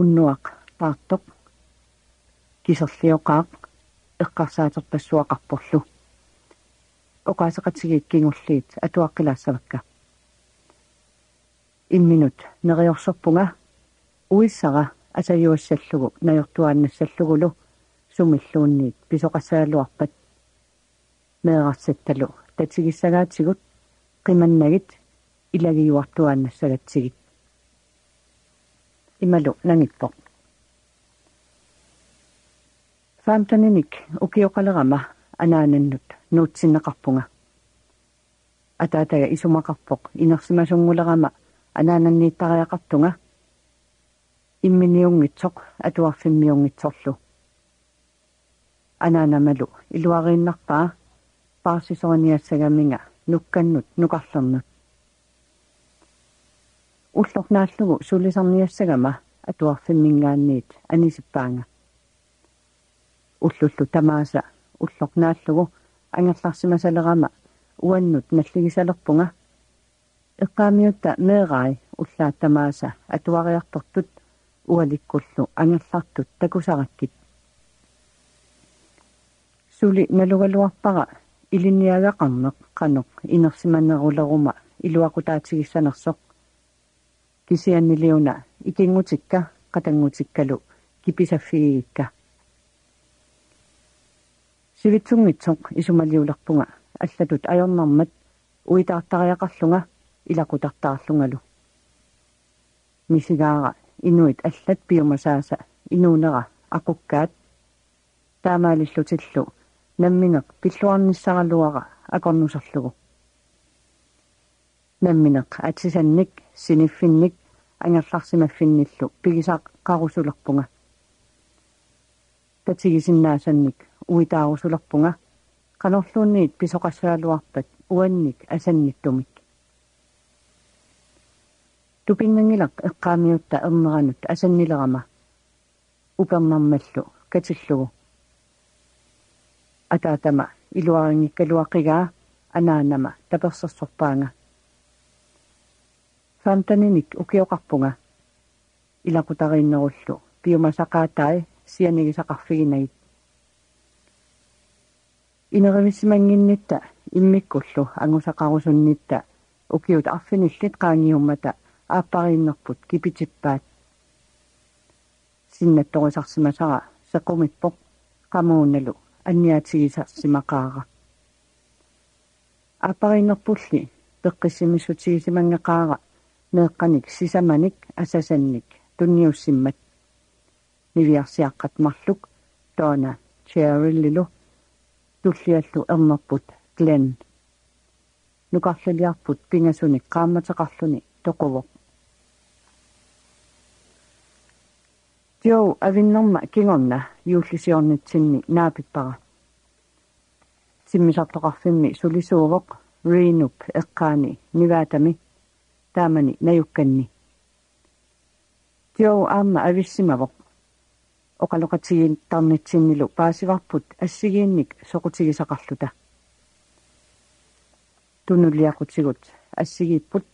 уннуақ таартоқ кисерлиоқаақ эққарсаатерпассуақарпорлу оқаасеқатсигиит кингуллиит атуаққилаассавакка имминут нериорсорпунга уиссара асаюассаллугу наёртуааннассаллугулу сумиллуунниит писоқассаалуарпат. Меэрарсатталу татигиссагаатигут qimannagit iлагиуартуааннассагатсигит ималу нангиппоқ фаамтаниник укиоқалерама анаананнут нуутсиннеқарпунга атаатага исумақарпоқ инерсимасунгулерама анаананнииттариақартунга имминиунгитсоқ атуарфиммиунгитсорлу анаанамалу илуарииннарпаа паарсисориниассагаминга нукканнут нукарлернут уллорнааллугу сулисарниассагама атуарфиммингаанниит анисиппаанга уллуллу тамааса уллорнааллугу ангерларсимасалерама уаннут наллигисалерпунга эққаамиутта меэрай уллаат тамааса атуариартортут уаликкуллу ангерлартут такусараккит сули налугалуарпара илинниагақарнеқ қанеқ инерсиманнерулерума илуақутаатигиссанерсоқ кисианнилиуна икингутикка қатангутиккалу киписаффигикка сивитсунгитсоқ исумалиулерпунга аллатут аёрнармат уитаартариақарлунга илақутартаарлунгалу мисигаара инуит аллат пиумасааса инуунера ақуккаат таамаалиллутиллу намминеқ пиллуарниссаралуара акорнусерлугу намминеқ атсисанник синиффинник ангерларсимаффинниллу пигисаақ қарусулерпунга татигисиннаасанник уитаарусулерпунга канорлуунниит писоқассаалуарпат уанник асанниттумик. Тупингангилақ эққаамиутта ернеранут асаннилерама упернармаллу катиллугу. Атаатама илуарингиккалуақигаа анаанама таперсерсорпаанга фантаниник укиоқарпунга илақутарииннеруллу пиумасақаатай сианигисақарфигинагит инеривиссимангиннитта иммиккуллу ангусақарусуннитта укиут арфиниллит qaangiummata ааппарииннерпут кипитиппаат синнатторисарсимасара сеқумиппоқ qamууналу анниатигисарсимақаара апаринерпулли пеққиссимиссутигисимангеқаара меэққаник сисаманик асасанник тунниуссиммат нивиарсиаққат марлук тоона чериллилу туллиаллу ернерпут глен. Нукарлалиарпут пингасуник qaammatеқарлуни тоқувоқ Тио авиннэрма кингорна юуллисиорнитсинни наапиппара симмисартоқарфимми сулисуувоқ ринуп эққаани ниваатами таамани наюкканни тио аама ависсимавоқ оқалоқатигин тарнитсиннилу паасиварпут ассигиинник соқутигисақарлута тунулиақутигут ассигииппут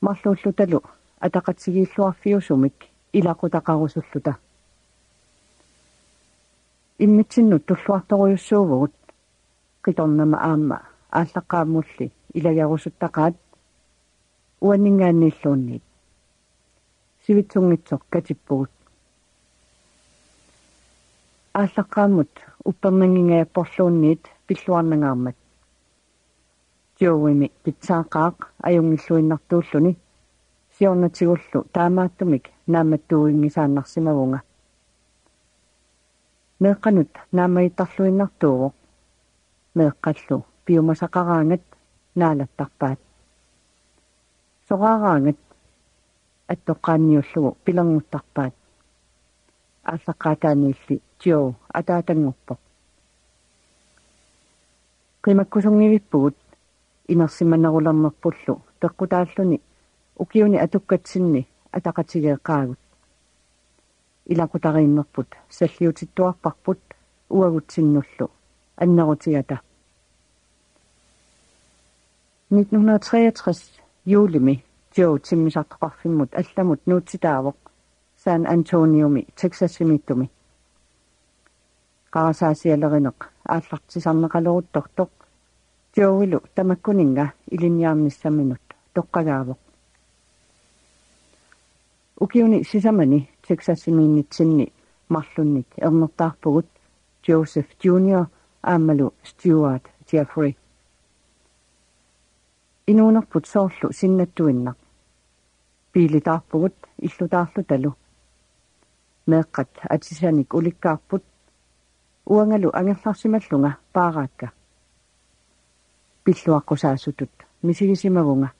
марлууллуталу атақатсигииллуарфиусумик илақутақарусуллута иммитсиннут туллуарторуйуссуувгут қиторнама аама ааллаққааммулли илагарусуттақаат уаннингааннииллуунниит сивитсунгитсоқ катиппугут ааллаққааммут уппернангингаяппорлуунниит пиллуарнангаармат тиуими питсаақаақ аюнгиллуиннартууллуни сиорнатигуллу таамааттумик нааматтууингисааннарсимагунга меэкъанут наамаиттарлуиннартууво меэкъаллу пиумасақараангат наалаттарпаат сораараангат аттоққаанниуллугу пилэрнуттарпаат ааллаққаатааниилли тио атаатангорпоқ qimаккусунгивиппугут инерсиманерулернерпуллу пеққутааллуни укиуни атуккатсинни атақатигеэқаагут илакутарииннерпут саллиутиттуарпарпут уагутсиннуллу аннерутигата 1963 юлими жоо тиммисартоқарфиммут алламут нуутситаавоқ San Antoniumi Texasimittumi qaarsaasialerineq ааллартисарнеқалерутторtoq тиовилу тамаккунинга илинниарнissaminut тоққагаавоқ укиуни сисамани Texasimiinnitsinni марлунник ернертаарпугут Joseph Junior аамалу Stewart Jeffrey инуунерпут соорлу синнаттуиннақ пилитаарпугут иллутаарлу талу. Меэккат атисаник уликкаарпут уангалу ангерларсималлунга паараакка пиллуаққусаасутут мисигисимагунга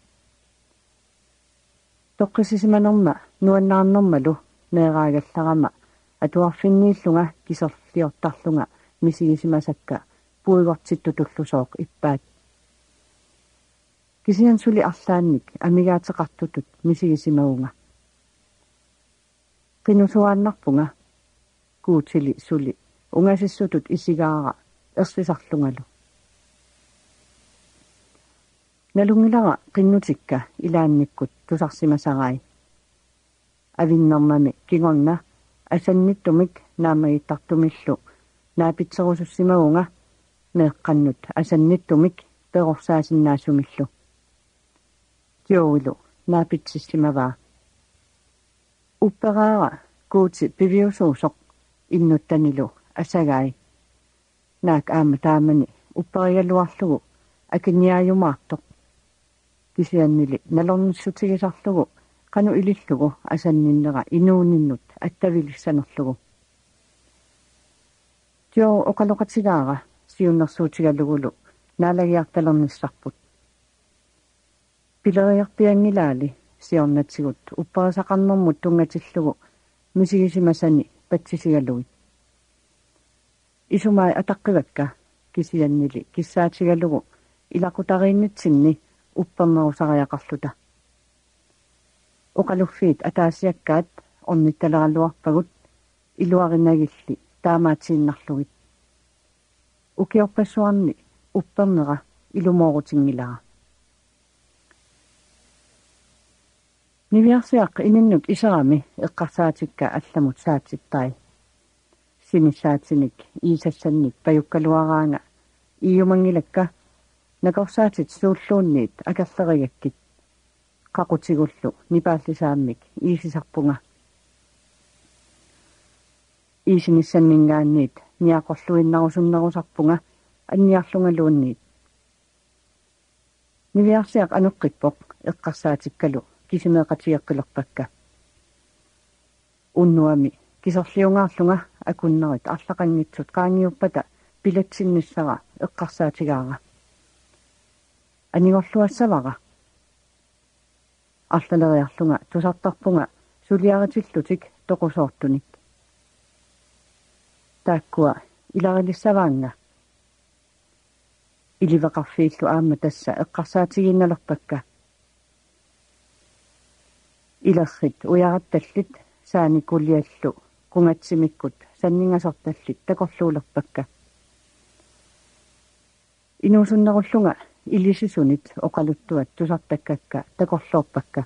тоққисисиманерма нуаннаарнэрмалу неераагалларама атуарфиннииллунга кисерлиортарлунга мисигисимасакка. Пуигортиттутуллусооқ иппаат кисиан сули арлаанник амигаатеқартутут мисигисимагунга qinusуааннарпунга куутили сули унгасиссутут исигаара ерсисарлунгалу налунгилара qinnutikka илаанниккут тусарсимасарай авиннэрмами кигорна асанниттумик наамагиттартумиллу наапитсерусуссимагунга меэкканнут асанниттумик перорсаасиннаасумиллу тиоулу наапитсиссимаваа уппераара куути пивиусуусоқ иннуттанилу асагай наак аама таамани упперигалуарлугу акинниаюмаартоқ кисианнили налорниссутигисарлугу кану илиллугу асанниннера инууниннут аттавилиссанерлугу тио окалоқатигаара сиуннэрсуутигалугулу наалагиарталерниссарпут пилериарпиангилаали сиорнатсигут уппарисақарнэрмут тунгатиллугу мисигисимасани. Патсисигалугит. Исумай атаққивакка кисианнили. Киссаатигалугу илақутарииннитсинни. Уппарнерусариақарлута оқалуффиит атаасиаккаат. Орнитталералуарпагут илуаринагилли. Таамаатсииннарлугит. Укиорпассуарни. Уппернера илумоорутингилара Niviarsiaq ininnuk isarami eqqarsaatikka allamut saatittai. Sinissaatinik iisassannik pajukkaluaraanga iumangilakka nakorsaatit suulluunniit akalleragakkit qaqutigullu nipaallisaammik iisisarpunga. Iisinissanningaanniit niaqorluinnarusunnerusarpunga anniarlungaluunniit. Niviarsiaq anuqqippoq eqqarsaatikkalu кисимеэқатиаққилерпакка уннуами. Кисерлиунгаарлунга акуннерит арлақангитсут qaangiuppata пилатсинниссара эққарсаатигаара анигорлуассавара арлалериарлунга. Тусартарпунга. Сулиаратиллутик тоқусоортуник тааккуа. Иларилиссаваанга. Иливеқарфииллу аама тасса. Эққарсаатигинналерпакка илеррит уяратталлит сааникулиаллу кунгатсимиккут саннингасорталлит такорлуулерпакка инуусуннеруллунга илисисунит оқалуттуат тусартаккакка такорлоорпакка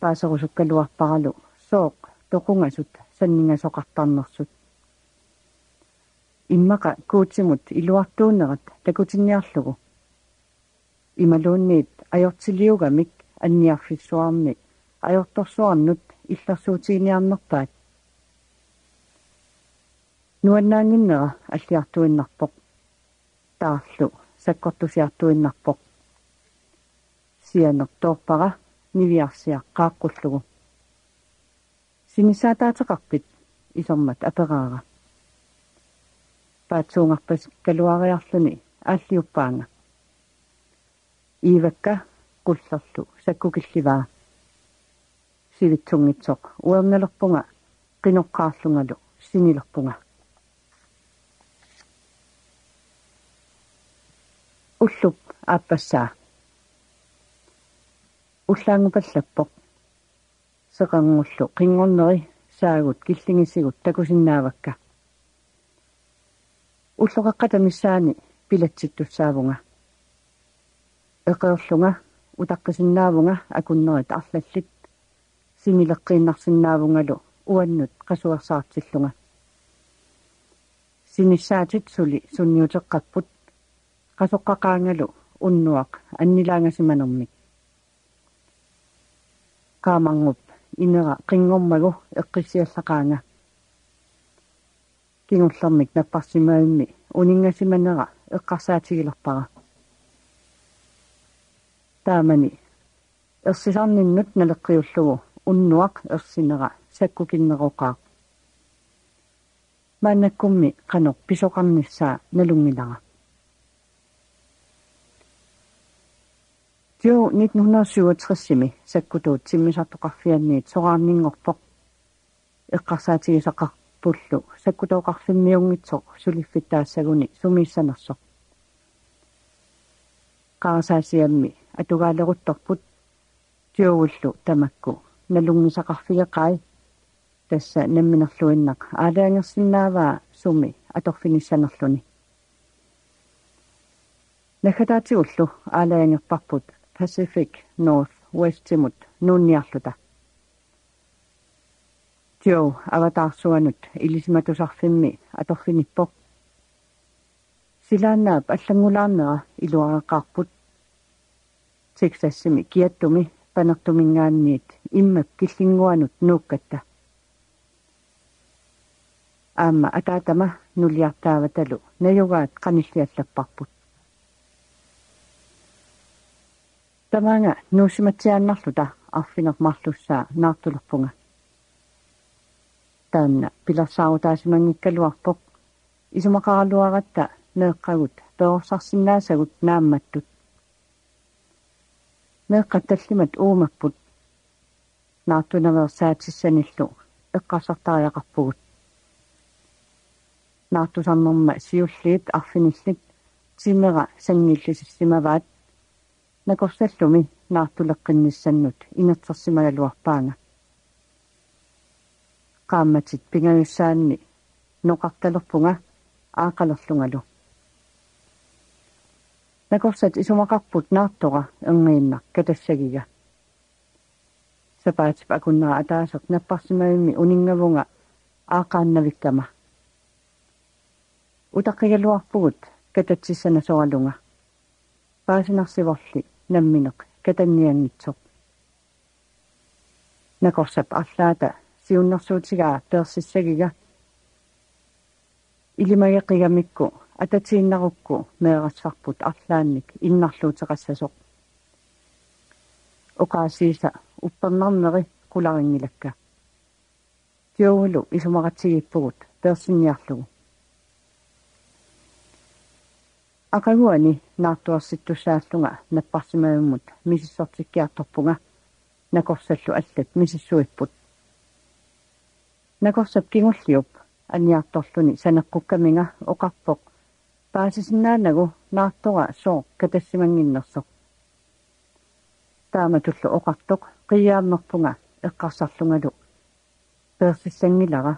паасерусуккалуарпаралу сооқ тоқунгасут саннингасоқартарнерсут иммақа куутсимут илуартуунерат такутинниарлугу ималуунниит ajortiliugamik анниарфиссуарми ajortorsuarnut иллерсуутигиниарнерпаат нуаннаангиннера аллиартуиннарпоқ таарлу саккортусиартуиннарпоқ. Сианерторпара нивиарсиаққааққуллугу. Синисаатаатеқарпит исормат апераара. Паатсуунгарпас калуариарлуни ааллиуппаанга ивакка qullerlu sakkukilливаа сивитсунгитсоқ. Уерналерпунга qinoqqaarlungalu sinilerpunga уллуп ааппассаа уллаангупаллаппоқ. Сеқангуллу. Қингорнери саагут. Киллингисигут. Такусиннаавакка. Уллоқаққата миссаани пилатситтуссаавунга эқерлунга утаққисиннаавунга акуннерит арлаллит. Симилеққииннарсинаавунгалу уаннут qasuarsaartillunga синissaatit сули сунниутеққаппут qasuqqaqaangalu уннуақ аннилаангасиманермик kaamangуп инера қингормагу эққиссиаллақаанга. Кингуллермик наппарсимаимми унингасиманера эққарсаатигилерпара таамани. Ерсисарниннут налеққиуллугу уннуақ ерсинера саккукиннеруқаа мааннаккумми қанеқ писоқарниссаа налунгилара Тио 1967-ми саккутуут симмисартоқарфианниит сораарнингорпоқ эққарсаатигисақарпуллу саккутооқарфиммиунгитсоқ сулиффиттаассагуни сумииссанерсоқ qaasаасиамми атугаалерутторпут тиовуллу тамакку. Налунгисақарфигеқай тасса намминерлуиннақ. Аалаангерсинааваа суми аторфиниссанерлуни нахатаатигуллу аалаангерпарпут Pacific North West Timut нуунниарлута. Тио аватаарсуанут илисиматусарфимми аторфиниппоқ силаанаап аллангулаарнера илуареқарпут тексассими киаттуми панертумингаанниит иммак киллингуанут нууккатта аама атаатама нулиартааваталу наюгаат каниллиаллаппарпут тамаanga нуусиматсиааннарлута арфинер марлуссаа наартулерпунга таанна пиларсаарутаасимангиккалуарпоқ исумақаралуаратта меэққагут пеорсарсинаасагут наамматтут меэққатталлимат уумаппут наартунаверсаатиссаниллу эққарсартариақарпугут наартусарнерма сиуллиит арфиниллит тимера сангиллисиссимаваат накорсаллуми наартулеққинниссаннут инатсерсимагалуарпаanga qaammatит пингаюссаанни ноқарталерпунга аақалерлунгалу накорсат исумақарпут наартора энгииннар катассагига сапаат пакуннера атаасоқ наппарсимавимми унингавунга аақааннавиккама утаққигалуарпугут кататсиссана соралунга паасинарсиворли намминеқ катанниангитсоқ накорсап арлаата сиуннэрсуутигаа персиссагига илимагеқигамикку ататииннарукку меэрассарпут арлаанник иннарлуутеқассасоқ оқаасииса уппернарнери куларингилакка. Тиоулу исумаратсигиппугут персинниарлугу акагуани наартуарситтусааллунга наппарсимааммут мисиссортиккиарторпунга накорсаллу аллат мисиссуиппут накорсап кигуллиуп аниарторлуни санеққуккаминга оқарпоқ паасисиннаанагу наартора соо катассимангиннерсоқ таама туллу оқартоқ қиааммерпунга эққарсарлунгалу персиссангилара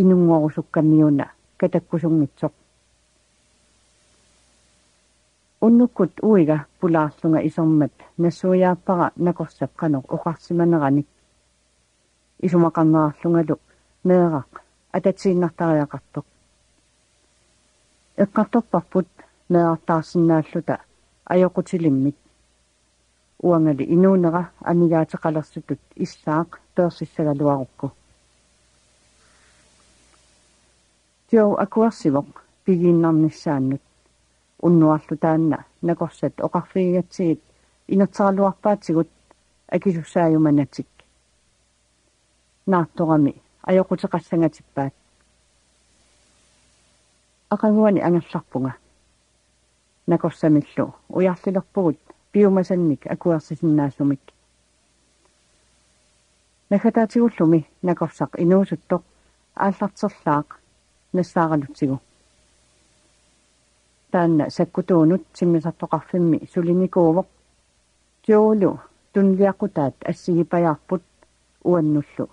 инунгуорусуккамиуна катаккусунгитсоқ уннуккут уига пулаарлунга исормат нассуяаппара накорсап канеқ оқарсиманераник исумақарнераарлунгалу меэрақ ататсииннартариақартоқ эққарторпарпут меэртаарсинааллута аёқутилиммит уангали инуунера амигаатеқалерсутут иссаақ персиссагалуарукку тио акуарсивоқ пигииннарниссааннут. Уннуарлу таанна накорсат оқарфигатсигит инертералуарпаатсигут акисуссааюманатик наартторами аёқутеқассангатиппаат ақангуани ангерларпунга. Накорсамиллу. Уярлилерпугут биумасанник. Акуарсисиннаасумик. Нахатаатигуллуми. Накорсақ инуусуттоқ ааллартерлаақ нассааралутсигу. Таанна саккутуунут симмисартоқарфимми. Сулиникуувоқ тиуулу тунлиаққутаат ассигипаярпут уаннуллу.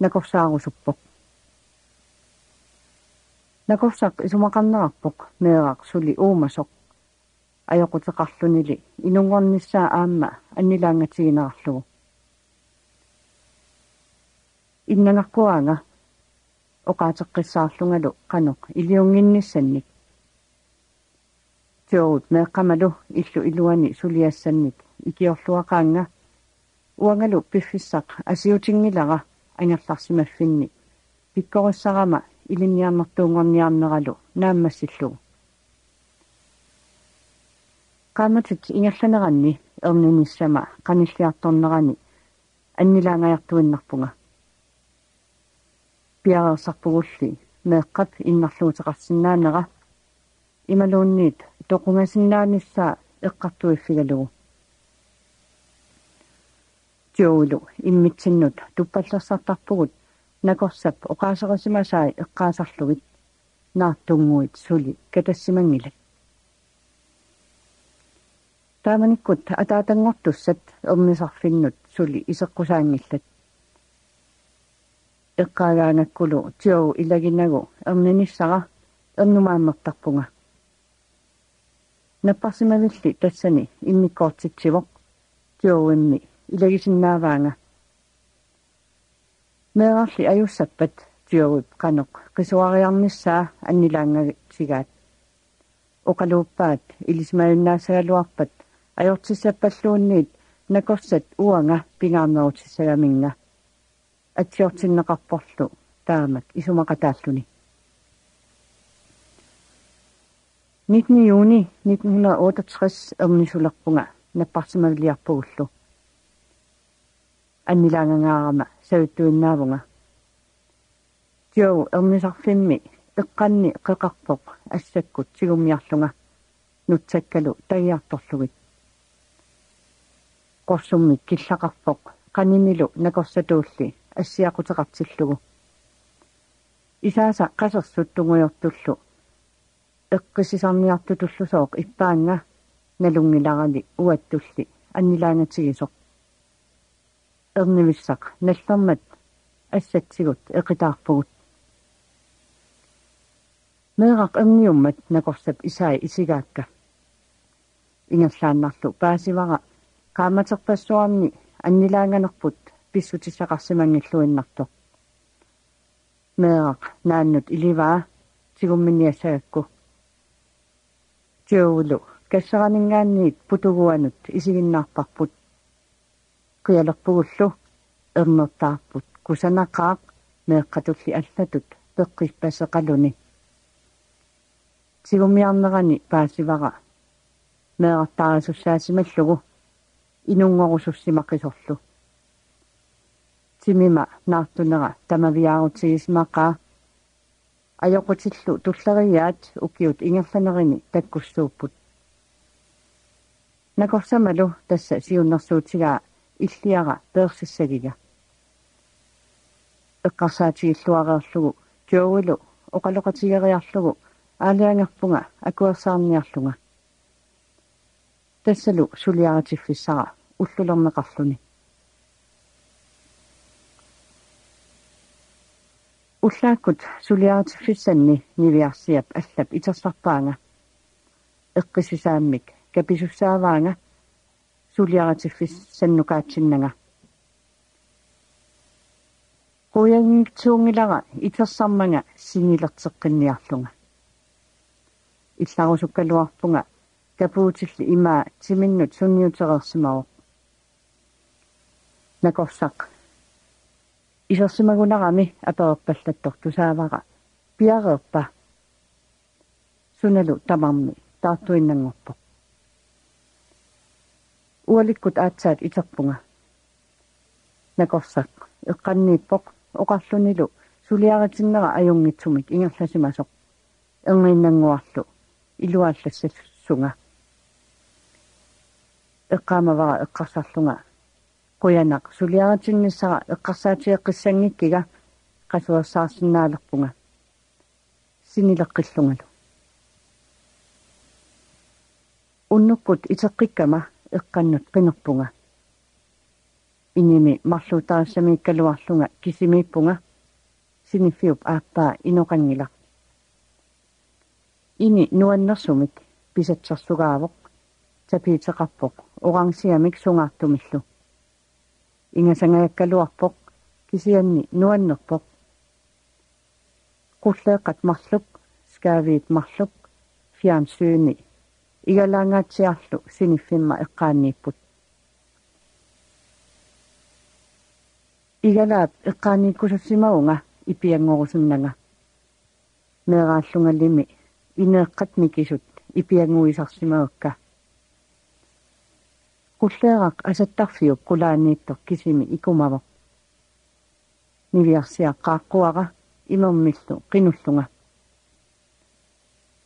Накорсаарусуппоқ накорсақ исумақарнерарпоқ меэрaq сули уумасоқ аёқутеқарлунили инунгорниссаа аама аннилаангатигинерарлугу иннангаккуаanga оқаатеққиссаарлунгалу қаноқ илиунгинниссанник. Тиорут меэққамалу иллу илуани сулиассанник. Икиорлуақаанга уангалу пиффиссақ асиутингилара ангерларсимаффинни пиккориссарама илинниарнартуунгорниарнералу нааммассиллугу qaamatit ingerlaneranni erninissama qanilliartornerani аннилаангаяртуиннарпунга пиареерсарпугулли меэккап иннарлуутеқарсинаанера ималуунниит тоқунгасиннаанissaa эққартуиффигалугу. Тиоулу иммитсиннут туппаллерсартарпугут накорсап оқаасерасимасаи эққаасарлугит наартунгуит сули катассимангилак тааманиккут атаатангортуссат ернисарфиннут сули исеққусаангиллат эққаагаанаккулу тиору илагинагу ерниниссара ернумааммертарпунга наппарсимавилли тассани иммиккоортитсивоқ тиоруимми илагисиннааваанга меэрарли аюссаппат тиоруп канеқ қисуариарниссаа аннилаангагсигаат оқалууппаат илисмаюннаасагалуарпат ajortissapalluunniit nakorsat uanga pingaarnerutissagaminga атсиортиннеқарпорлу таамак исумақатааллуни 19 юни 1968 эрнисулерпунга наппарсимавилиарпугуллу аннилаангаагаарама савиттуиннаавунга тио эрнисарфимми эққанни қеқарпоқ ассаккут сигуммиарлунга нутсаккалу тагиарторлугит qorsummik killaqarpoq qanimilu nakorsatuulli ассиақутеқартиллугу исааса қасерсуттугуйортуллу эққисисарниартутуллусооқ иппаанга налунгиларали уаттулли аннилаангатсигисоқ эрнивиссақ наллермат ассатсигут эқитаарпугут. Меэрақ эрниуммат накорсап исаи исигаакка ингерлааннарлу паасивара qaamaterpassuarni annilаанганерпут писсутиссақарсимангиллуиннарто меэрак нааннут иливаа тигумминиассагакку тиоулу кассаранингаанниит путугуанут исигиннаарпарпут киалерпугуллу эрнертаарпут кусанақаақ меэққатулли аллатут пеққиспасеқалуни тигуммиарнерани паасивара. Меэртаарисуссаасималлугу инунгорусуссимаққисорлу тимима наартунера тамавиаарутигисмақаа ajоқутиллу туллериаат укиут ингерланерини таккуссууппут. Накорсамалу тасса сиуннэрсуутигаа иллиара персиссагига эққарсаатигиллуареерлугу киоулу оқалоқатигериарлугу аалиангерпунга акуерсаарниарлунга тассалу сулиаратиффиссара уллулернеқарлүни уллааккут сулиаратиффиссанни нивиарсиап аллап итерсарпаанга эққисисааммик каписуссааваанга сулиаратиффиссаннукаатсиннага куянгтуунгилара итерсармага синилертеққинниарлунга илларусуккалуарпунга капуутилли имаа тиминнут сунниутерерсимао накорсақ исерсимагунарами аперпаллаттор тусаавара пиареерпа суналу тамарми таартуиннангорпо уаликкут аатсаат итерпунга накорсақ эққаннииппоқ оқарлунилу сулиаратиннера аюнгитсумик ингерласимасоқ. Эрниннангуарлу илуааллассассунга. Эққаамавара эққарсарлунга. Қуянақ сулиаратиннссара эққарсаатиэққиссангиккига қасуассаарсинаалерпунга. Синилеққиллунгалу уннуккут eqqannut pingerpunga ingimi kisimipunga. kaluarlunga kisimiippunga sinifiup aappaa inoqangilaq ini nuannersumik pisatsersugaavoq tapiiteqarpoq orangsiamik sungaartumillu ingasangayakkaluarpoq kisianni nuannerpoq qulleeqat marluk Skävit marluk fjaansyuni igalaangaatsiarlu siniffimma eqqaanniipput igalaat eqqaanniikkusassimaunga ipiangorusunnanga meeraallungalimi ineeqqat mikisut ipianguisarsimaakka qulleeraq asattarfiuk qulaaniittor kisimi ikumavoq. Niviarsiaqqaaqquara imammistu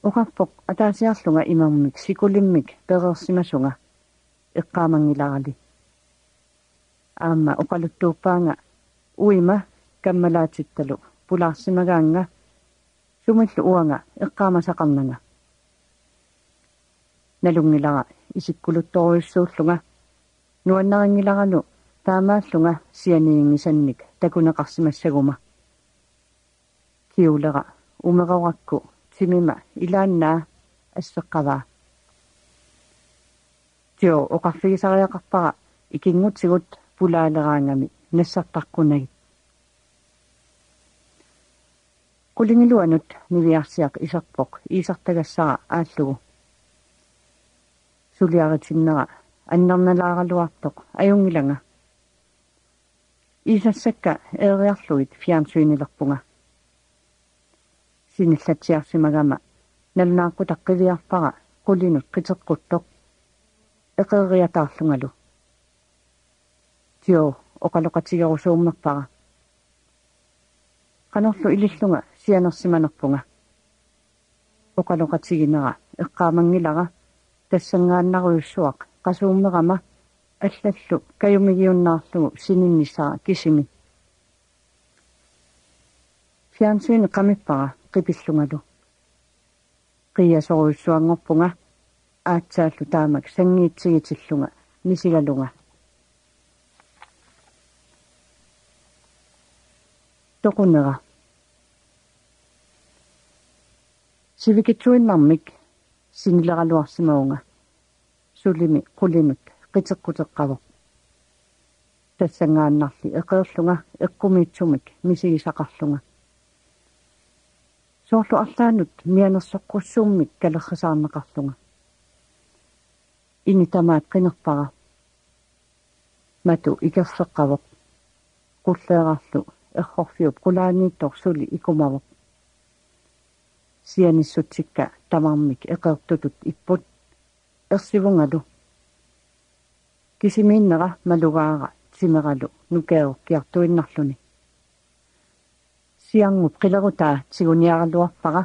qinullunga uqarpoq ataasiarlunga imammik sikulimmik pereersimasunga eqqaamangilarali aamma uqaluttuuppaanga uima kammalaatittalu pulaarsimagaanga sumillu uanga eqqaamasaqarnanga nalungilara isikkuluttoruissuullunga nuannarangilaralu таамааллунга сианиингисанник такунеқарсимассагума киулера умеқоракку тимима илааннаа ассеққаваа тио оқарфигисариақарпара икингутсигут пулаалераангами нассартаркунагит qulingluanut niviarsiaq isarpoq iisartagassara ааллугу. Сулиаритиннера аннерналааралуартоq ajungilanga исассакка эриарлуит фиансуинилерпунга синиллатсиарсимагама налнааққу таққивиарпара qulинут қитеққуттоқ эқериатаарлунгалу тио оқалоқатигерусууммерпара qanorlu ilillunga sianersimanerpunga оқалоқатигинера эққаамангилара тассангааннаруйуссуақ qasuummerama аллаллу каюмигиуннаарлугу сининнисаа кисими. Фиансуини qamipпара qipillungalu qiyasoruissuangorpunga аацааллу таамак сангиитсигитиллунга мисигалунга. Токунера. Сивикитсуиннармик синилералуарсимаунга сулими qulимик qiteqqutеqqavo тассангааннарли эқеерлунга эққумиитсумик мисигисақарлунга соорлу арлаанут мианерсоққуссууммик калеррисаарнеқарлунга ини тамаат қинерпара мату икерсеққавоқ qulleerarlu errorfiup qulaaniittор suli ikumavoq sianissutsikka tamarmik eqeertutut ipput ersivungalu кисимииннера малугаара тимералу нукао киартуиннарлуни сиангуп қилерутаа тигуниаралуарпара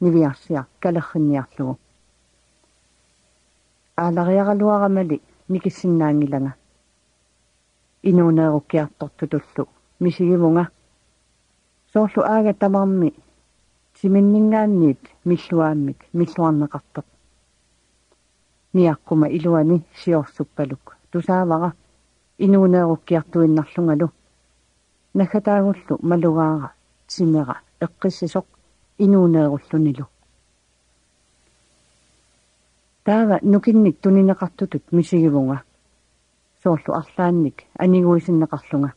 нивиарсиа калерринниарлугу аалариаралуарамали никиссиннаангилага инуунееруккиартортутуллу мисигивунга. Соорлу аага тамарми тиминнингаанниит миллуааммик миллуарнеқартоқ ниаққума илуани сиорсуппалук. Тусаавара инуунееруккиартуиннарлунгалу нахатаагуллу малугаара тимера эққиссисоқ инуунееруллунилу таава нукинник тунинеқартутут мисигивунга. Соорлу арлаанник анигуисиннеқарлунга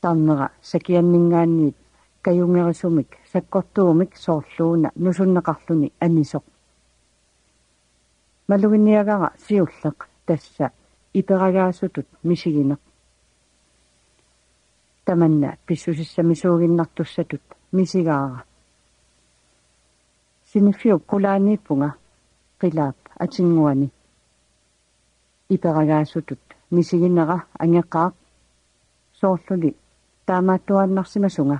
тарнера сакианнингаанниит каюнгерисумик саккортуумик соорлууна нусуннеқарлуни анисоқ малугинниагара сиуллеқ тасса иперагаасутут мисигинеқ таманна писсусиссамисуугиннартуссатут мисигаара синифиу кулаанииппунга қилаап атингуани иперагаасутут мисигинера ангеққаақ соорлули таамааттуааннарсимасунга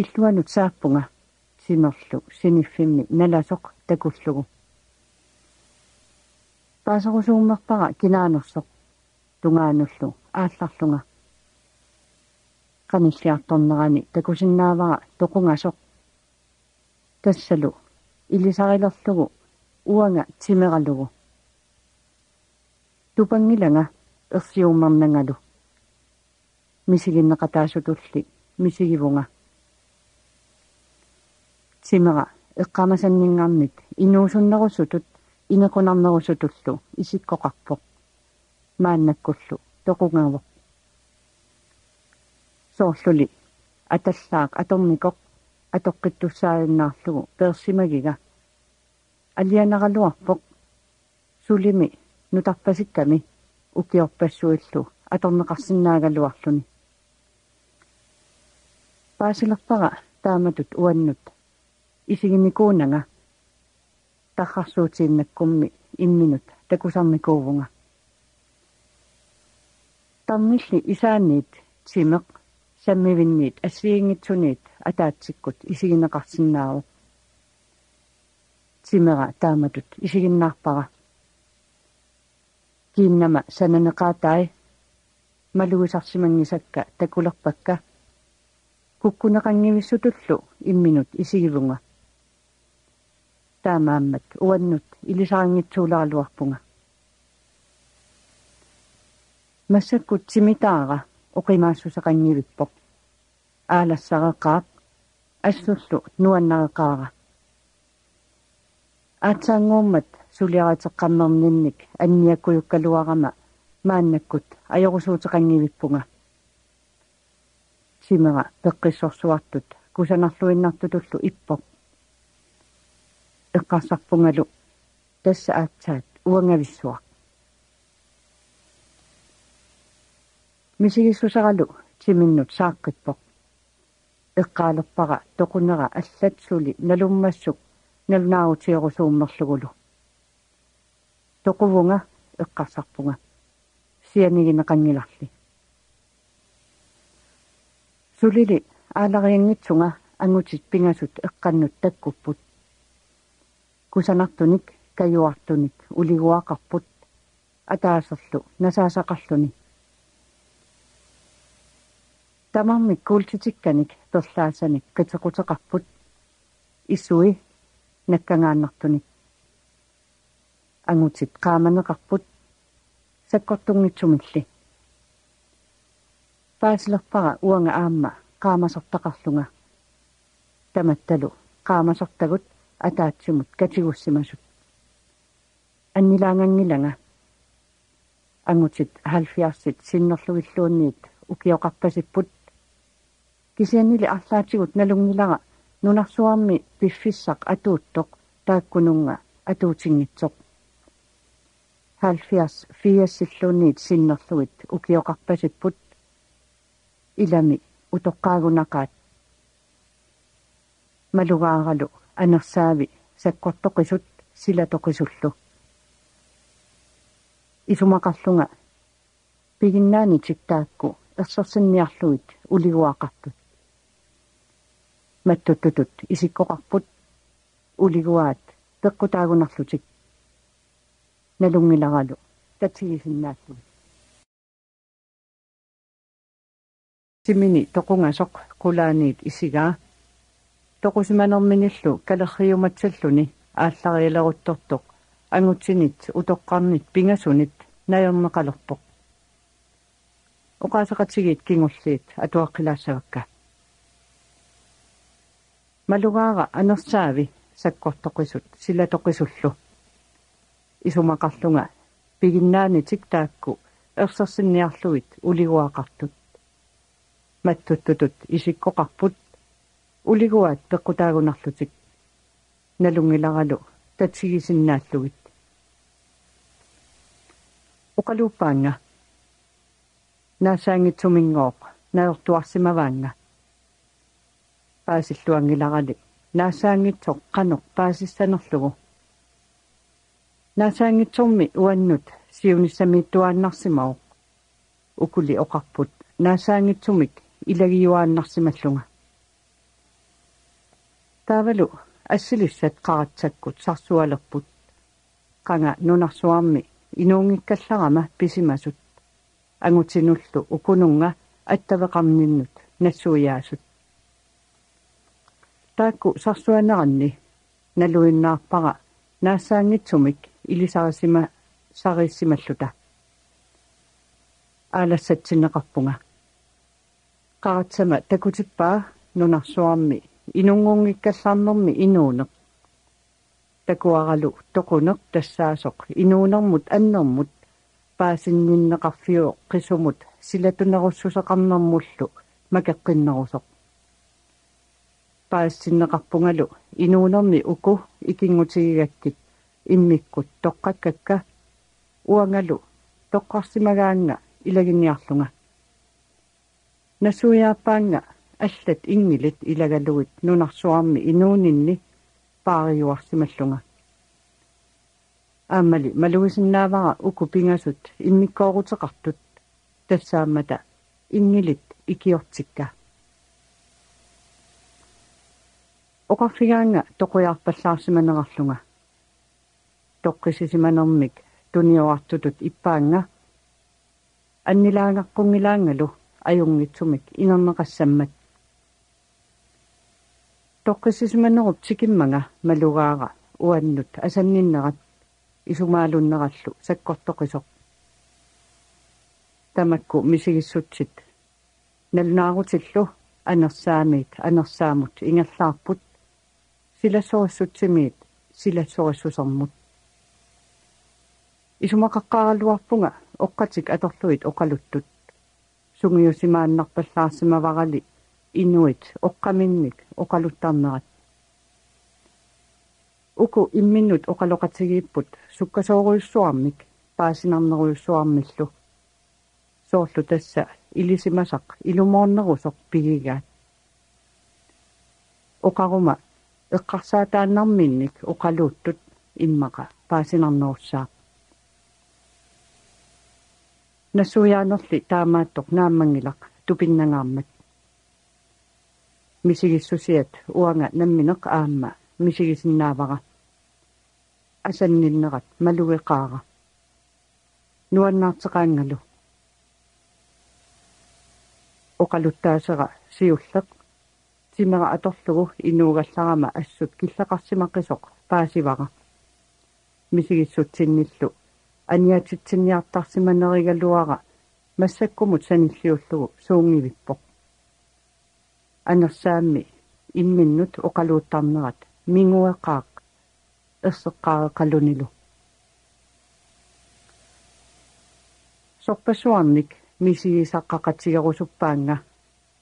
иллуанут сааппунга симерлу синиффимми наласоқ такуллугу паасерусууммерпара кинаанерсоq тунгаануллу аалларлунга qanilliartornerani takusиннаавара тоқунгасоq тассалу илисарилерлугу уанга тимералугу. Тупангилага ерсиуммарнангалу мисигиннеқатаасутулли мисигивунга. Тимера эққамасаннингарнит инуусуннерусутут инекунарнерусутуллу исиккоқарпоқ мааннаккуллу тоқунгавоқ соорлули аталлаақ аторникоқ атоққиттуссааюннаарлугу персимагига. Алианералуарпоқ сулими нутарпасикками. Укиорпассуиллу аторнеқарсинаагалуарлуни паасилерпара тааматут уаннут. Исигимикуунага. Таррарсуутииннаккумми имминут такусарникуувнга таммилли исааниит тимеқ саммивинниит ассиингитсуниит атаатсиккут исигинеқарсинааву тимера тааматут исигиннаарпара кииннама сананеқаатай малуисарсимангисакка такулерпакка куккунеқангивиссутуллу имминут исигивунга таамааммат уаннут илисарангитсууларалуарпунга массаккут тимитаара оқимаассусақангивиппоқ аалассареқаап ассуллу нуаннарекаара аатсаангууммат сулиаратеққаммернинник анниаккуюккалуарама мааннаккут ajorusуутеқангивиппунга симера пеққиссорсуартут кусанарлуиннартутуллу иппоқ эққарсарпунгалу тасса аатсаат уангависсуақ мисигиссусаралу тиминнут сааққиппоқ эққаалерпара тоқунера аллатсули налуммассук налунаарутиерусууммерлугулу тоқувунга эққарсарпунга сианигинеқангиларли сулили аалариангитсунга ангутит пингасут эққаннут таккуппут. Кусанартуник каюартуник улигуақарпут атаасерлу насаасақарлуни тамамми куултитикканик торлаасаник катеқутеқарпут исуи наккангааннартуник ангутит qaamaneqarput саккортунгитсумилли пааслерпара уанга аама qaamasortaqarlunga таматталу qaamasortagut атаатсимут катигуссимасут аннилаангангилага ангутит 70-сит синнерлугиллуунниит укиоқарпасиппут кисианнили арлаатигут налунгилара нунарсуарми пиффиссақ атууттоқ тааккунунга атуутингитсоқ. 70 фиассиллуунниит синнерлугит укиоқарпасиппут. Илами утоққаагунақаат. Малугааралу анерсаави саккортоқисут силатоқисуллу. Исумақарлунга пигиннаани тиктаакку ерсерсинниарлугит улигуақартут маттуттутут исиккоқарпут. Улигуаат. Пеққутаагунарлутик налунгиларалу татсигисиннааллу симини тоқунгасоқ. Кулааниит исигаа тоқусиманерминиллу калерриуматсаллуни ааллариалеруттортоқ ангутсинит утоққарнит пингасунит наернеқалерпоқ оқаасеқатсигиит кингуллиит атуаққилаассавакка малугаара анерсаави саккортоқисут силатоқисуллу исумақарлунга пигиннаани тиктаакку ерсерсинниарлугит улигуақартут маттуттутут исиккоқарпут улигуаат пеққутаагунарлутик. Налунгиларалу татсигисиннааллугит. Оқалууппаанга наасаангитсумингооқ наертуарсимаваанга паасиллуангиларали наасаангитсоқ қаноқ паасиссанерлугу наасаангитсорми уаннут сиуниссамииттуааннарсимаоқ укули оқарпут наасаангитсумик илагиуааннарсималлунга таавалу ассилиссат qaratsakkut sarsualerput qanga nunarsuarmi inuungikkallarama pisimasut angutinullу укунунга аттавеқарниннут нассуяасут таакку сарсуанеранни налуиннаарпара наассаангитсумик илисарисима сариссималлута аалассатсинеқарпунга. Qaratсама такутиппаа нунарсуарми. Инунгунгиккаллаарнэрми инуунеқ такуаралу тоқунеқ тассаасоқ. Инуунермут аннэрмут. Паасинниннеқарфиу қисумут. Силатунеруссусеқарнэрмуллу макеққиннерусоқ паассиннеқарпунгалу инуунерми уку икингутигигаккит иммиккут тоққаккакка уангалу. Тоққарсимагаанга. Илагинниарлунга насуяаппаанга. Аллат ингилит илагалугит. Нунарсуарми инуунинни паариуарсималлунга аамали малуисиннаавара уку пингасут. Иммиккоорутеқартут. Тассаамата. Ингилит икиортикка оқарфигаанга тоқуяарпаллаарсиманеқарлунга тоққисисиманермик. Туниоартутут иппаанга. Аннилаангаққунгилаангалу аюнгитсумик. Инернеқассаммат. Тоққисисиманеруп тикиммага малугаара уаннут. Асанниннерат. Исумаалуннераллу. Саккортоқисоқ. Тамакку мисигиссутсит налнаарутиллу. Анерсаамит. Анерсаамут. Ингерлаарпут силассориссутсимиит силассориссусэрмут исумақаққаралуарпунга оққатик аторлуит оқалуттут сунгиусимааннарпаллаарсимаварали инуит оққаминник оқалуттарнерат уку имминнут оқалоқатигииппут суккасооруйуссуармик паасинарнеруйуссуармиллу соорлу тасса илисимасақ илумоорнерусоқ пигигаат оқарума эққарсаатааннарминник оқалууттут иммақа паасинарнерусsaa нассуяанерли таамааттоқ нааммангилақ тупиннагаармат мисигиссусиат уанга намминеқ аама мисигисиннаавара асанниннерат малуеқаара нуаннаартеқаангалу оқалуттаасера сиуллеқ тимера аторлугу инуугалларама ассут киллақарсимаққисоқ паасивара мисигиссутсинниллу. Аниатитсинниартарсиманеригалуара массаккумут саниллиуллугу суунгивиппоқ анерсаамми имминнут оқалууттарнерат мингуэқаақ. Эссеққареқалунилу сорпасуарник мисигисаққақатсигерусуппаанга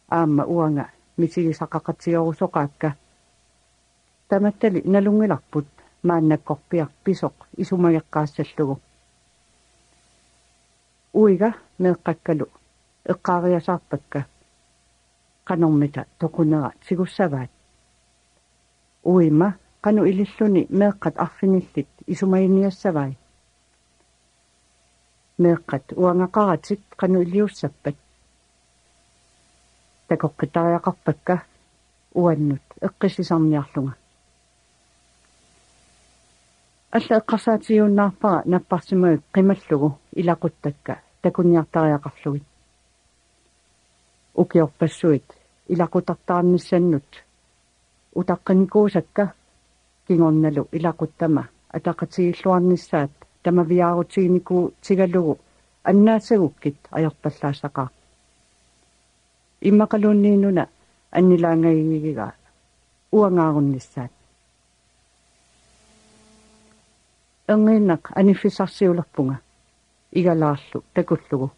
аама уанга misili saqaqatsigorusoqaakka tamattali nalungilarput maannakkorpiarpisoq isumageqqaassallugu uiga meeqqakkalu eqqaariasaarpakka qanormita toqunera sigussavaat uima qanu ililluni meeqqat arfinillit isumaginiassavai meeqqat uangaqaratik qanu iliussappat такоққитариақарпакка уаннут. Эққисисарниарлунга. Алла эққарсаатиууннаарпара наппарсимагу қималлугу илақуттакка. Такуниартариақарлугит укиорпассуит. Илақутартаарниссаннут. Утаққаникуусакка кингорналу илақуттама. Атақатигиллуарниссаат тамавиаарутигнику тигалугу. Аннаасагуккит аёрпаллаасақаа иммақалуунниинуна аннилаангагигига уангаарунниссаат энгиннақ аниффисарсиулерпунга игалаарлу такуллугу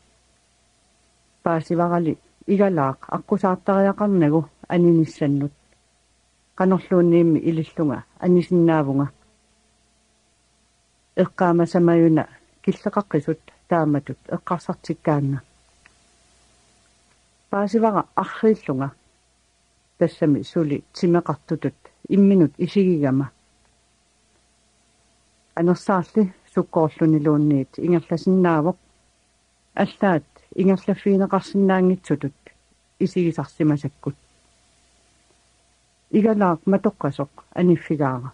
паасиварали игалаақ аққусаартариақарнагу аниниссаннут канорлуунниимми илиллунга анисиннаавунга эққаамасамаюна киллеқаққисут тааматут эққарсартиккаанга паасивара аррииллунга тассами сули тимеқартутут. Имминут исигигама. Анерсаарли суккоорлунилуунниит. Ингерласиннаавоқ. Аллаат ингерлаффиинеқарсинаангитсутут исигисарсимасаккут. Игалаақ матоққасоқ. Аниффигаара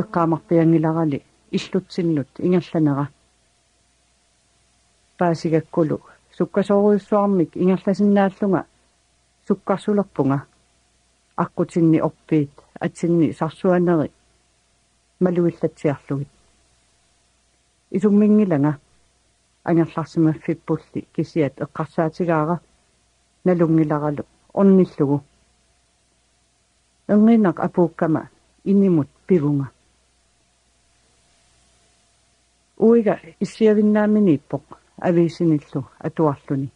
эққаамарпиангиларали. Иллутсиннут ингерланера. Паасигаккулу суккасооруйуссуармик ингерласиннааллунга суккарсулерпунга аққутинни орпиит атсинни сарсуанери малуиллатсиарлугит исуммингилага ангерларсимаффиппулли кисиат эққарсаатигаара налунгиларалу орниллугу энгинақ апууккама инимут пивунга уига иссиавиннааминиппоқ ависиниллу атуарлуни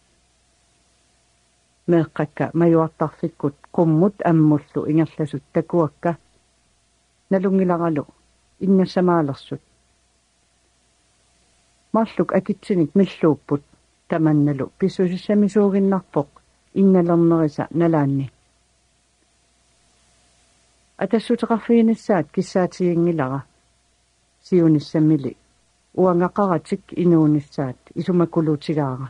meeqqakka majuartarfikkut qummut ammullu ingerlasut takuakka nalungilaralu innassamaalersut марлук акитсиник миллууpput таманналу писсусиссамисуугиннарпоқ инналернериса налаанни. Атассутеқарфигинассаат киссаатигингилара сиуниссаммили уангақаратик инуунissaат исумаккулуутигаара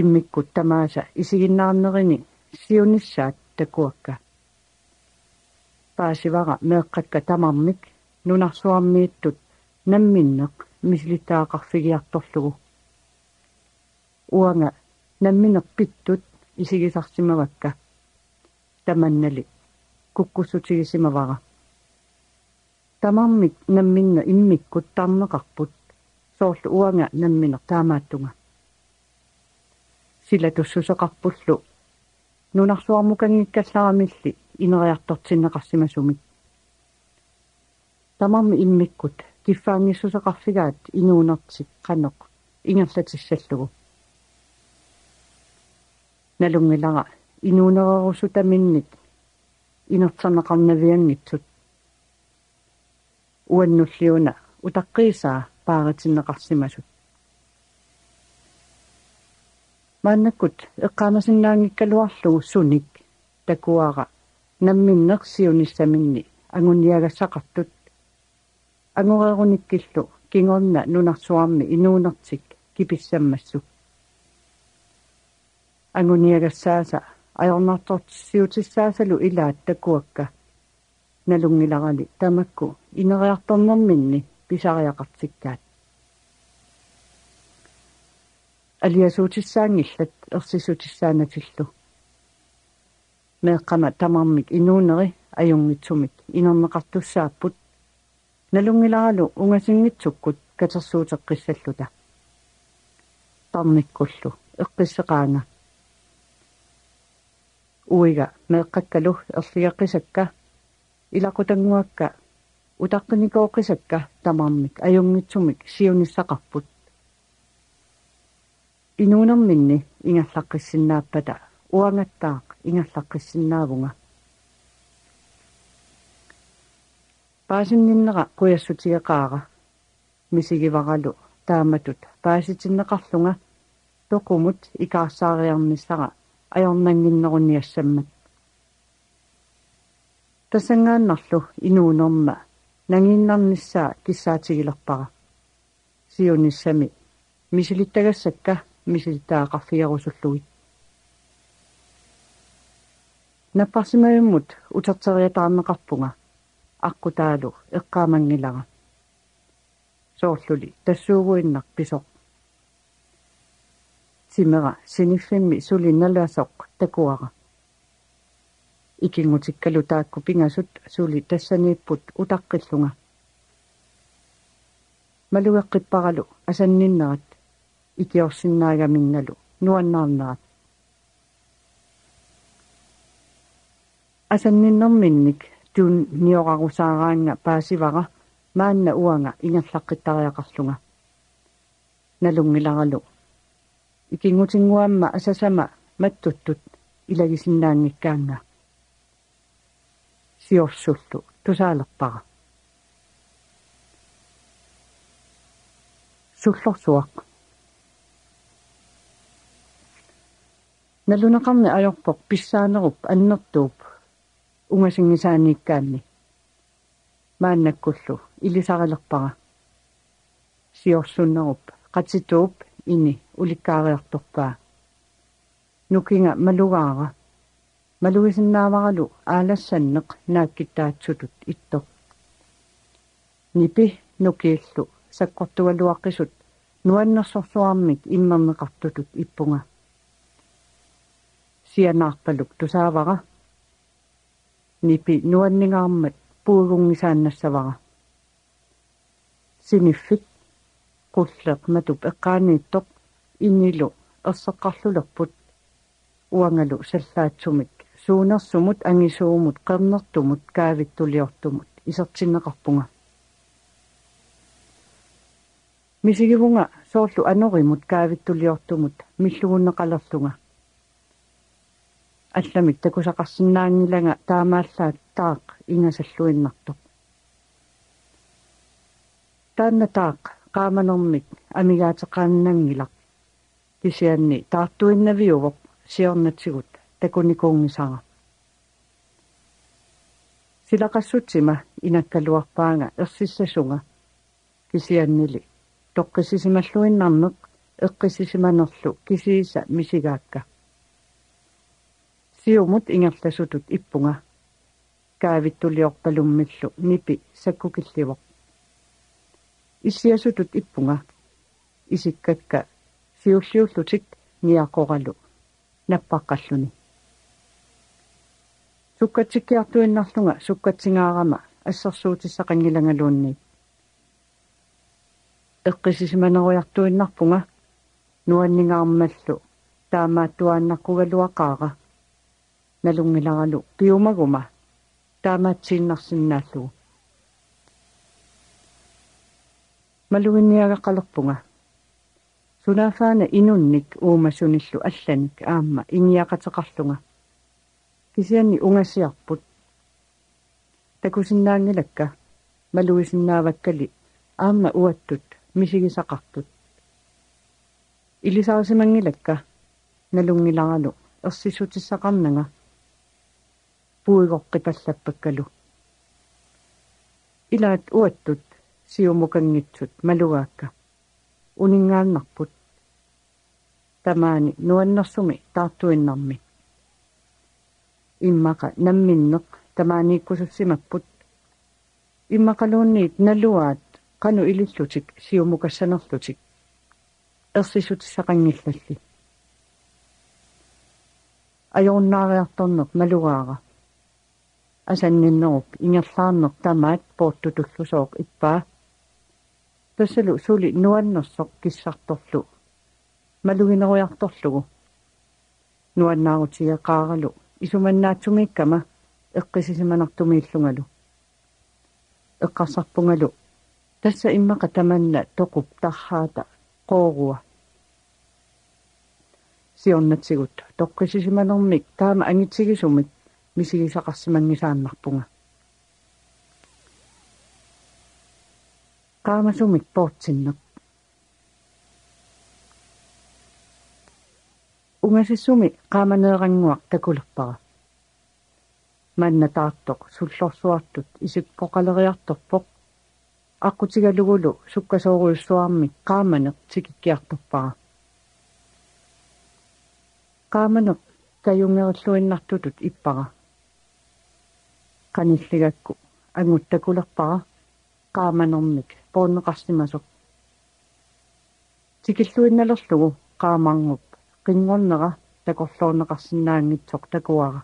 иммиккут тамааса исигиннаарнерини сиуниссаат такуакка паасивара меэққакка тамармик нунарсуармииттут намминнеқ мислитаақарфигиарторлугу уанга намминерпиттут исигисарсимавакка таманнали куккуссутигисимавара Тамармик намминна иммиккут тарнеқарпут соорлу уанга намминер таамааттунга сила туссусеқарпуллу нунарсуармукангиккалларамилли инериартортиннеқарсимасумик тамарми иммиккут киффаангиссусеқарфигаат инуунертик қанеқ ингерлатиссаллугу налунгилара инуунерерусутаминник инертарнеқарнавиангитсут уаннуллиуна утаққиисаа пааратиннеқарсимасут мааннаккут эққаамасиннаангиккалуарлугу суник такуара намминнерсиуниссаминни агуниагассақартут ангореруниккиллу кингорна нунарсуарми инуунертик киписсаммассу агуниагассааса ajornartortissiutissaasalu ilaat takuakka nalungilarali tamakku ineriartornerminni pisariaqartikkaat алиасуутиссаангиллат ерсисутиссаанаtillu меэккама тамармик инуунери аюнгитсумик инернеқартуссааппут налунгиларалу унгасингитсуккут катерсуутеққиссаллута тарниккуллу эққиссеқаана уига меэккаккалу ерлиаққисакка илақутангуакка утаққиникооққисакка тамармик аюнгитсумик сиуниссақарпут инуунерминни ингаллаққиссиннааппата уангаттаақ ингаллаққиссиннаавунга паасинниннера куяссутигеқаара мисигиваралу тааматут. Пааситиннеқарлунга тоқумут икаарсаариарнissara ajornanginneruniassammat тасангааннарлу инуунерма нангиннарнissaа киссаатигилерпара сиуниссами мисилиттагассакка мисилитаақарфиарусуллугит наппарсимаюммут утертериатаарнеқарпунга аққутаалу эққаамангилара соорлули тассуугуиннар писоқ. Тимера синиффимми сулинналуасоқ такуара икингутиккалу таакку пингасут сули тассанииппут утаққиллунга. Малуеққиппаралу асанниннерат икиорсиннаагаминналу нуаннаарнерат асанниннэрминник туун ниорарусаараанга паасивара маанна уанга ингерлаққиттариақарлунга. Налунгиларалу икингутингуамма асасама маттуттут илагисиннаангиккаанга сиорсуллу тусаалерпара суллорсуақ налунеқарни ajorpoq писсаанеруп аннертууп унгасингисааниккаанни мааннаккуллу илисарилерпара сиорсуннеруп qatituup ini ulikkaaриарторпаа нукинга малугаара малуисиннааваралу аалассаннеқ нааккиттаатсутут иттоқ нипи нукииллу саккортугалуаққисут нуаннерсорсуармик иммернеқартутут иппунга сианаарпалук тусаавара нипи нуаннигаармат пуугунгисааннассавара синиффит qulleq matup eqqaaniittoq innillu erseqqarlulерput uangalu sallaatsumik suunersumut angisuumut qernertumut kaavittuliortumut isertinneqarpunga misigivunga soorlu anorimut kaavittuliortumut миллугуннеқалерлунга алламик такусақарсинаангилага таамааллаат таақ ингасаллуиннартоқ таанна таақ qaamanermik amigaatеqaannangilaq кисианни таартуиннавиувоқ сиорнатсигут такуникуунгисара силақассутсима инаккалуарпаанга ерсиссасунга кисианнили. Тоққисисималлуиннарнеқ эққисисиманерлу кисииса мисигаакка сиумут ингерласутут иппунга. Каавиттулиорпалуммиллу нипи саккукилливоқ иссиасутут иппунга. Исиккакка. Сиуллиуллутик ниақоралу наппаққаллуни суккатсиккиартуиннарлунга суккатсигаарама ассерсуутиссақангилагалуунни эққисисиманеруйартуиннарпунга нуаннигаармаллу таамааттуааннаққугалуақаара налунгиларалу пиумагума таамаатсииннарсинааллугу малугинниагаққалерпунга сунаафаана инунник уумасуниллу алланик аама иниақатеқарлунга кисианни унгасиарпут такусиннаангилакка малуисиннааваккали аама уаттут мисигисақартут илисаарсимангилакка налунгиларалу ерсисутиссақарнага пуигоққипаллаппаккалу илаат уаттут сиумукангитсут малугаакка унингааннарпут тамаани нуаннэрсуми таартуиннарми Иммака намминнеқ тамаанииккусуссимаппут иммақалуунниит налуаат qaну илиллутик сиумукассанерлутик ерсисутиссақангиллалли ajornaaриарторнеқ малугаара асанниннеруп ингерлаарнеқ тамаат пооттутуллусооқ иппаа тассалу сули нуаннерсоқ киссарторлу малугинеруйарторлугу нуаннаарутигеқаралу исуманнаатсумиккама эққисисиманартумииллунгалу эққарсарпунгалу тасса иммақа таманна тоқуп тархаата қооруа сиорнатсигут тоққисисиманермик таама ангитсигисумик мисигисақарсимангисааннарпунга qaamasummik poortinneq унgasissumi qaamaneeranguaq takulerpara манна таартоқ суллорсуартут исуккоқалериарторпоқ аққутигалугулу суккасооруйуссуармик qaamaneq тикиккиарторпара qaamaneq каюнгериллуиннартутут иппара qanillигакку ангуттакулерпара qaamanermik пооннеқарсимасоқ тикиллуинналерлугу qaamарнуп qinngornera такорлуунеқарсинаангитсоқ такуара